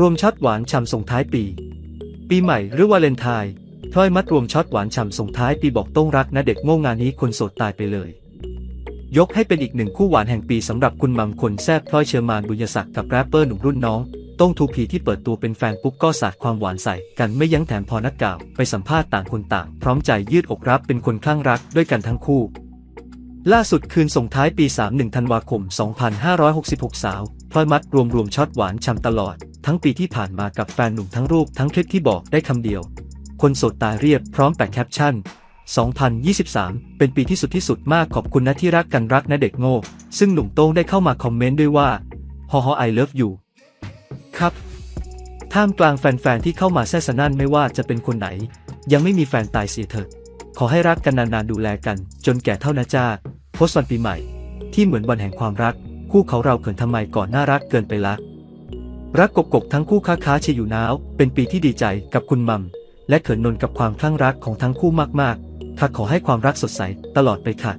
รวมช็อตหวานฉ่ำส่งท้ายปี ปีใหม่หรือวาเลนไทน์พลอยมัดรวมช็อตหวานฉ่ำส่งท้ายปีบอกโต้งรักนะเด็กโง่งานนี้คนโสดตายไปเลย ยกให้เป็นอีกหนึ่งคู่หวานแห่งปีสำหรับคุณ mum คนแซบพลอยเฌอมาลย์บุญยศักดิ์กับแรปเปอร์หนุ่มรุ่นน้องโต้ง Twopee ที่เปิดตัวเป็นแฟนปุ๊บก็สาดความหวานใส่กันไม่ยั้งแถมพอนักข่าวไปสัมภาษณ์ต่างคนต่าง พร้อมใจยืดอกรับเป็นคนคลั่งรักด้วยกันทั้งคู่ ล่าสุดคืนส่งท้ายปี 31 ธันวาคม 2566 สาวพลอยมัดรวมรวมช็อตหวานฉ่ำตลอด ทั้งปีที่ผ่านมากับแฟนหนุ่มทั้งรูปทั้งคลิปที่บอกได้คำเดียว คนโสดตายเรียบพร้อมแปะแคปชั่น 2023 เป็นปีที่สุดที่สุดมากขอบคุณนะที่รักกันรักนะเด็กโง่ ซึ่งหนุ่มโต้งได้เข้ามาคอมเมนต์ด้วยว่าฮอฮอ I love you ครับ ท่ามกลางแฟนๆที่เข้ามาแซวสนั่นไม่ว่าจะเป็นคนไหน ยังไม่มีแฟนตายเสียเถิดขอให้รักกันนานๆดูแลกัน จนแก่เท่านะจ้าโพสต์วันปีใหม่ ที่เหมือนวันแห่งความรัก คู่เขาเราเขินทำไมก่อนน่ารักเกินไปละ รักกบกบทั้งคู่ค้าค้าเชยอยู่นาว เป็นปีที่ดีใจกับคุณมัม และเขินนนกับความคลั่งรักของทั้งคู่มากๆค่ะขอให้ความรักสดใสตลอดไปค่ะ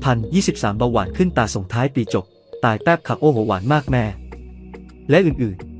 2023เบาหวานขึ้นตาส่งท้ายปีจบ ตายแป๊บค่ะโอ้โหหวานมากแม่ และอื่นๆ